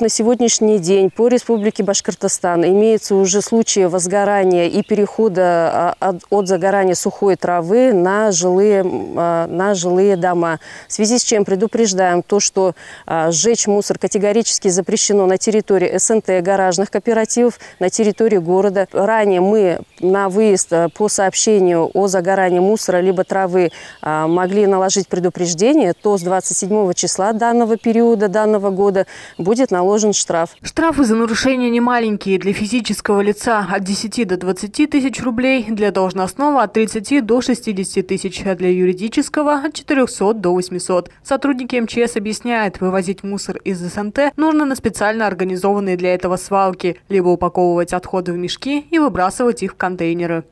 На сегодняшний день по Республике Башкортостан имеется уже случаи возгорания и перехода а, от загорания сухой травы на жилые, а, на жилые дома. В связи с чем предупреждаем то, что а, сжечь мусор категорически запрещено на территории СНТ, гаражных кооперативов, на территории города. Ранее мы на выезд по сообщению о загорании мусора либо травы могли наложить предупреждение, то с 27 числа данного периода, данного года будет наложено наложен штраф. Штрафы за нарушение немаленькие. Для физического лица от 10 до 20 тысяч рублей, для должностного от 30 до 60 тысяч, а для юридического от 400 до 800. Сотрудники МЧС объясняют, вывозить мусор из СНТ нужно на специально организованные для этого свалки, либо упаковывать отходы в мешки и выбрасывать их в контейнеры.